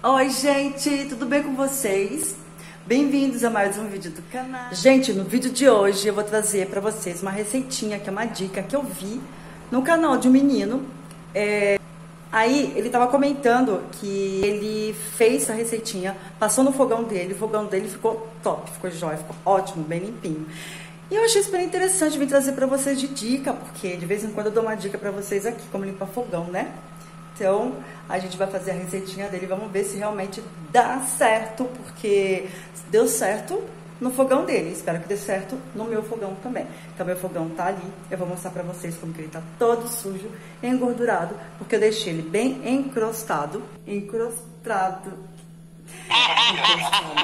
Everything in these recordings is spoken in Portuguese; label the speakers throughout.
Speaker 1: Oi, gente, tudo bem com vocês? Bem-vindos a mais um vídeo do canal. Gente, no vídeo de hoje eu vou trazer para vocês uma receitinha, que é uma dica que eu vi no canal de um menino. É... Aí ele tava comentando que ele fez a receitinha, passou no fogão dele, o fogão dele ficou top, ficou jóia, ficou ótimo, bem limpinho. E eu achei super interessante vir trazer para vocês de dica, porque de vez em quando eu dou uma dica para vocês aqui, como limpar fogão, né? Então, a gente vai fazer a receitinha dele, vamos ver se realmente dá certo, porque deu certo no fogão dele, espero que dê certo no meu fogão também. Então, meu fogão tá ali, eu vou mostrar pra vocês como que ele tá todo sujo, engordurado, porque eu deixei ele bem encrostado, encrostado, encrostado,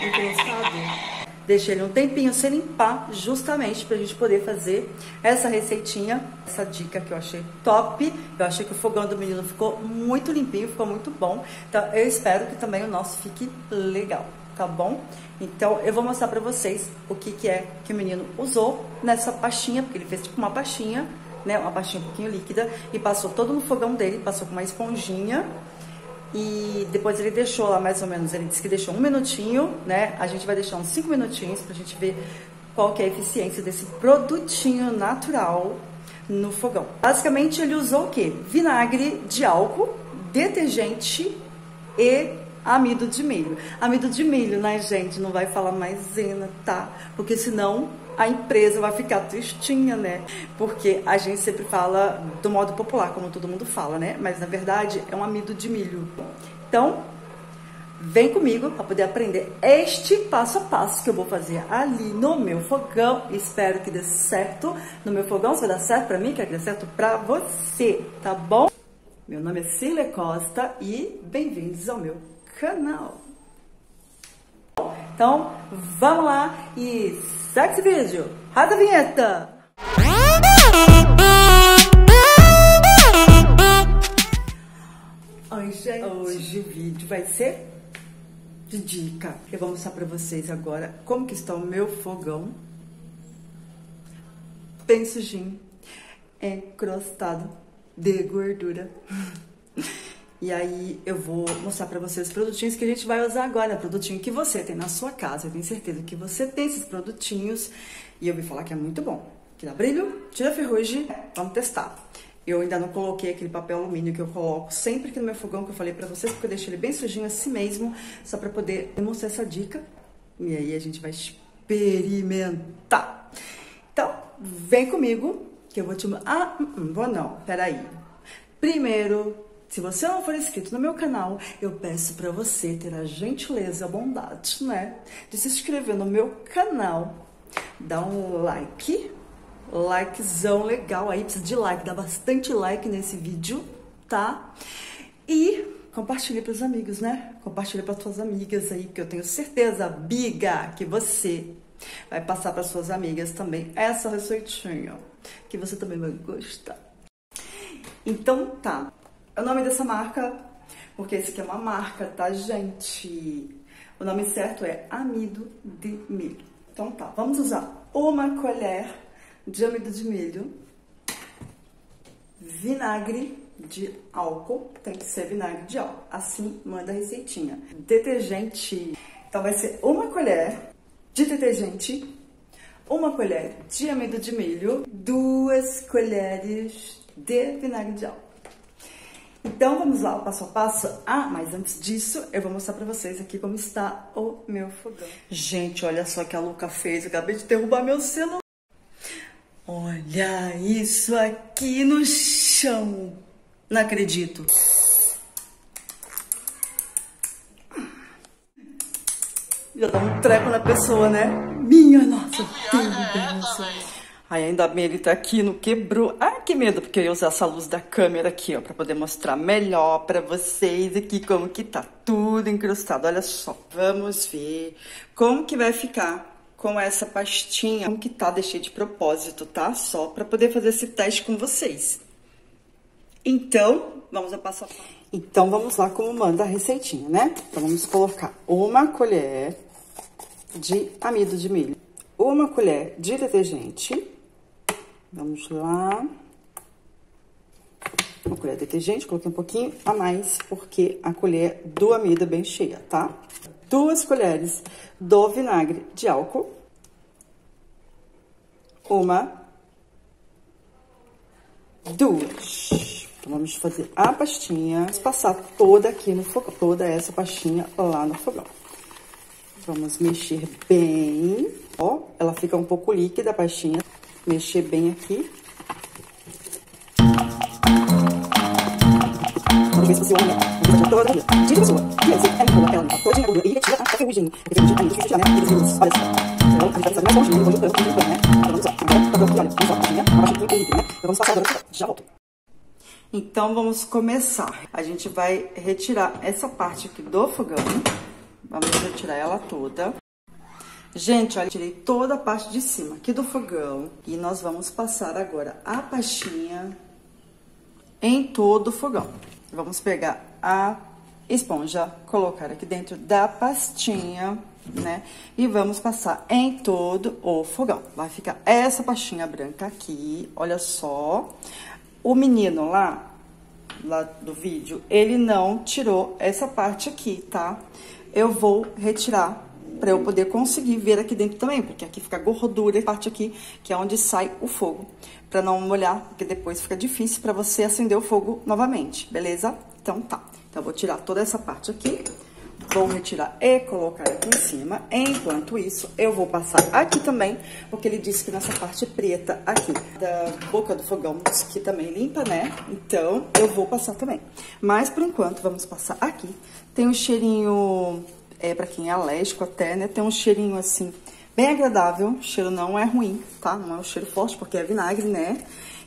Speaker 1: encrostado Deixei ele um tempinho sem limpar, justamente pra gente poder fazer essa receitinha, essa dica que eu achei top. Eu achei que o fogão do menino ficou muito limpinho, ficou muito bom. Então eu espero que também o nosso fique legal, tá bom? Então eu vou mostrar pra vocês o que, que é que o menino usou nessa pastinha, porque ele fez tipo uma pastinha, né? Uma pastinha um pouquinho líquida e passou todo no fogão dele, passou com uma esponjinha e depois ele deixou lá mais ou menos, ele disse que deixou um minutinho, né? A gente vai deixar uns cinco minutinhos pra gente ver qual que é a eficiência desse produtinho natural no fogão. Basicamente ele usou o que? Vinagre de álcool, detergente e amido de milho. Amido de milho, né, gente? Não vai falar maisena, tá? Porque senão a empresa vai ficar tristinha, né? Porque a gente sempre fala do modo popular, como todo mundo fala, né? Mas na verdade é um amido de milho. Então, vem comigo para poder aprender este passo a passo que eu vou fazer ali no meu fogão. Espero que dê certo no meu fogão. Se vai dar certo para mim, quero que dê certo para você, tá bom? Meu nome é Cília Costa e bem-vindos ao meu canal. Então, vamos lá e segue esse vídeo. Roda a vinheta! Oi, gente. Hoje o vídeo vai ser de dica. Eu vou mostrar pra vocês agora como que está o meu fogão. Bem sujinho, encrostado de gordura. E aí eu vou mostrar para vocês os produtinhos que a gente vai usar agora, produtinho que você tem na sua casa. Eu tenho certeza que você tem esses produtinhos e eu vou falar que é muito bom. Que dá brilho, tira ferrugem, vamos testar. Eu ainda não coloquei aquele papel alumínio que eu coloco sempre aqui no meu fogão, que eu falei pra vocês, porque eu deixei ele bem sujinho assim mesmo, só pra poder mostrar essa dica. E aí a gente vai experimentar. Então, vem comigo, que eu vou te... Ah, hum, hum, vou não, peraí. Primeiro, se você não for inscrito no meu canal, eu peço para você ter a gentileza, a bondade, né? De se inscrever no meu canal, dar um like, likezão legal aí, precisa de like, dá bastante like nesse vídeo, tá? E compartilhe para os amigos, né? Compartilhe para suas amigas aí, que eu tenho certeza, biga, que você vai passar para suas amigas também essa receitinha, que você também vai gostar. Então tá, o nome dessa marca, porque esse aqui é uma marca, tá, gente? O nome certo é amido de milho. Então tá, vamos usar uma colher de amido de milho, vinagre de álcool, tem que ser vinagre de álcool, assim manda a receitinha. Detergente, então vai ser uma colher de detergente, uma colher de amido de milho, duas colheres de vinagre de álcool. Então vamos lá, o passo a passo. Ah, mas antes disso, eu vou mostrar pra vocês aqui como está o meu fogão. Gente, olha só que a Luca fez. Eu acabei de derrubar meu celular. Olha isso aqui no chão. Não acredito. Já dá um treco na pessoa, né? Minha nossa Deus. Aí ainda bem ele tá aqui, não quebrou. Ai, que medo, porque eu ia usar essa luz da câmera aqui, ó, pra poder mostrar melhor pra vocês aqui como que tá tudo encrustado. Olha só, vamos ver como que vai ficar com essa pastinha. Como que tá, deixei de propósito, tá? Só pra poder fazer esse teste com vocês. Então, vamos a passo a passo. Então, vamos lá como manda a receitinha, né? Então, vamos colocar uma colher de amido de milho, uma colher de detergente, Vamos lá. Uma colher de detergente, coloquei um pouquinho a mais, porque a colher do amido é bem cheia, tá? Duas colheres do vinagre de álcool. Uma. Duas. Então, vamos fazer a pastinha, vamos passar toda aqui no fogão, toda essa pastinha lá no fogão. Vamos mexer bem, ó, ela fica um pouco líquida a pastinha, mexer bem aqui. Então, vamos. Então, vamos começar. A gente vai retirar essa parte aqui do fogão. Vamos retirar ela toda. Gente, olha, tirei toda a parte de cima aqui do fogão. E nós vamos passar agora a pastinha em todo o fogão. Vamos pegar a esponja, colocar aqui dentro da pastinha, né? E vamos passar em todo o fogão. Vai ficar essa pastinha branca aqui, olha só. O menino lá, lá do vídeo, ele não tirou essa parte aqui, tá? Eu vou retirar para eu poder conseguir ver aqui dentro também, porque aqui fica gordura, a parte aqui, que é onde sai o fogo, para não molhar, porque depois fica difícil para você acender o fogo novamente, beleza? Então tá. Então eu vou tirar toda essa parte aqui. Vou retirar e colocar aqui em cima. Enquanto isso, eu vou passar aqui também, porque ele disse que nessa parte preta aqui da boca do fogão, que também limpa, né? Então, eu vou passar também. Mas, por enquanto, vamos passar aqui. Tem um cheirinho, é, pra quem é alérgico até, né? Tem um cheirinho, assim, bem agradável. O cheiro não é ruim, tá? Não é um cheiro forte, porque é vinagre, né?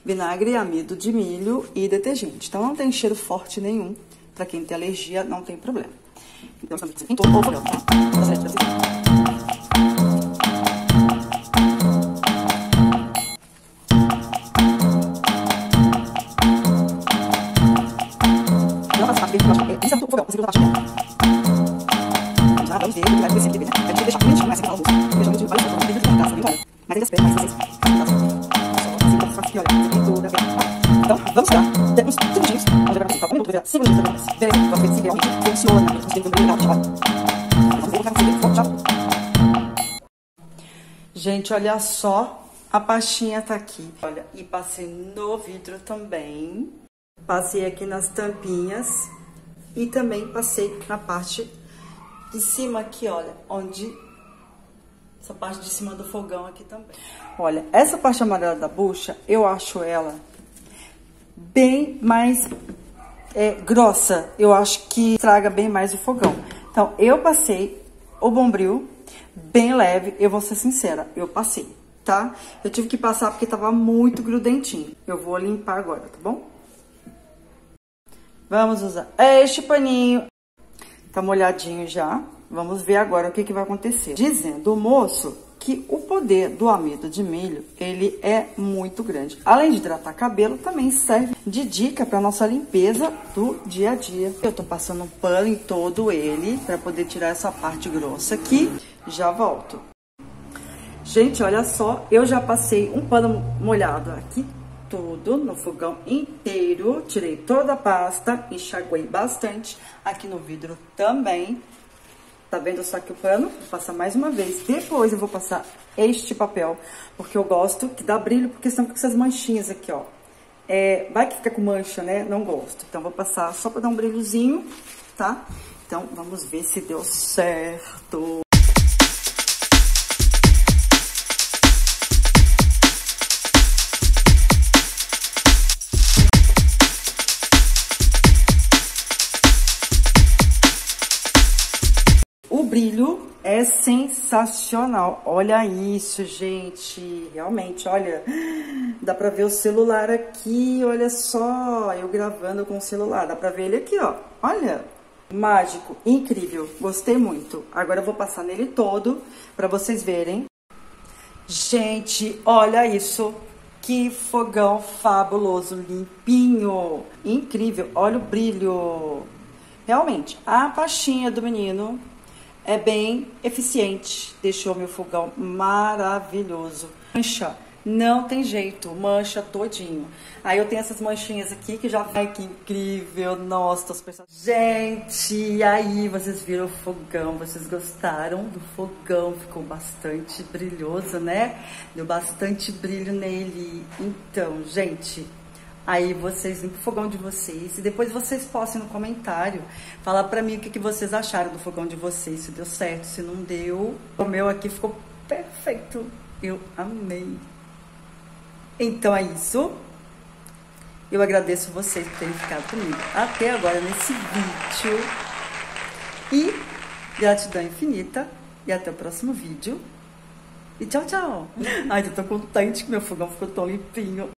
Speaker 1: Vinagre, amido de milho e detergente. Então, não tem cheiro forte nenhum. Pra quem tem alergia, não tem problema. Então, Então, vamos lá, temos segundinhos, onde vai ficar um minuto, virar segundinhos depois. Beleza? Vamos ver se realmente funciona, tchau. Vamos como vai funcionar, tchau. Gente, olha só, a pastinha tá aqui. Olha, e passei no vidro também. Passei aqui nas tampinhas e também passei na parte de cima aqui, olha, onde essa parte de cima do fogão aqui também. Olha, essa parte amarela da bucha, eu acho ela bem mais é, grossa. Eu acho que estraga bem mais o fogão. Então, eu passei o bombril bem leve, eu vou ser sincera, eu passei, tá? Eu tive que passar porque tava muito grudentinho. Eu vou limpar agora, tá bom? Vamos usar este paninho. Tá molhadinho já. Vamos ver agora o que, que vai acontecer. Dizendo o moço que o poder do amido de milho, ele é muito grande. Além de hidratar cabelo, também serve de dica para nossa limpeza do dia a dia. Eu tô passando um pano em todo ele para poder tirar essa parte grossa aqui. Já volto. Gente, olha só, eu já passei um pano molhado aqui tudo no fogão inteiro, tirei toda a pasta, enxaguei bastante aqui no vidro também. Tá vendo só que o pano? Vou passar mais uma vez. Depois eu vou passar este papel, porque eu gosto que dá brilho, porque senão fica com essas manchinhas aqui, ó. É, vai que fica com mancha, né? Não gosto. Então, vou passar só pra dar um brilhozinho, tá? Então, vamos ver se deu certo. É sensacional. Olha isso, gente. Realmente, olha. Dá pra ver o celular aqui, olha só. Eu gravando com o celular. Dá pra ver ele aqui, ó. Olha. Mágico, incrível. Gostei muito. Agora eu vou passar nele todo pra vocês verem. Gente, olha isso. Que fogão fabuloso, limpinho. Incrível. Olha o brilho. Realmente, a pastinha do menino é bem eficiente. Deixou meu fogão maravilhoso. Mancha não tem jeito, mancha todinho. Aí eu tenho essas manchinhas aqui que já vai que incrível, nossa, as pessoas. Gente, aí vocês viram o fogão, vocês gostaram do fogão? Ficou bastante brilhoso, né? Deu bastante brilho nele. Então, gente, Aí vocês pro fogão de vocês e depois vocês possam no comentário falar para mim o que, que vocês acharam do fogão de vocês, se deu certo, se não deu. O meu aqui ficou perfeito. Eu amei. Então é isso. Eu agradeço vocês por terem ficado comigo até agora nesse vídeo. E gratidão infinita. E até o próximo vídeo. E tchau, tchau. Ai, eu tô contente que meu fogão ficou tão limpinho.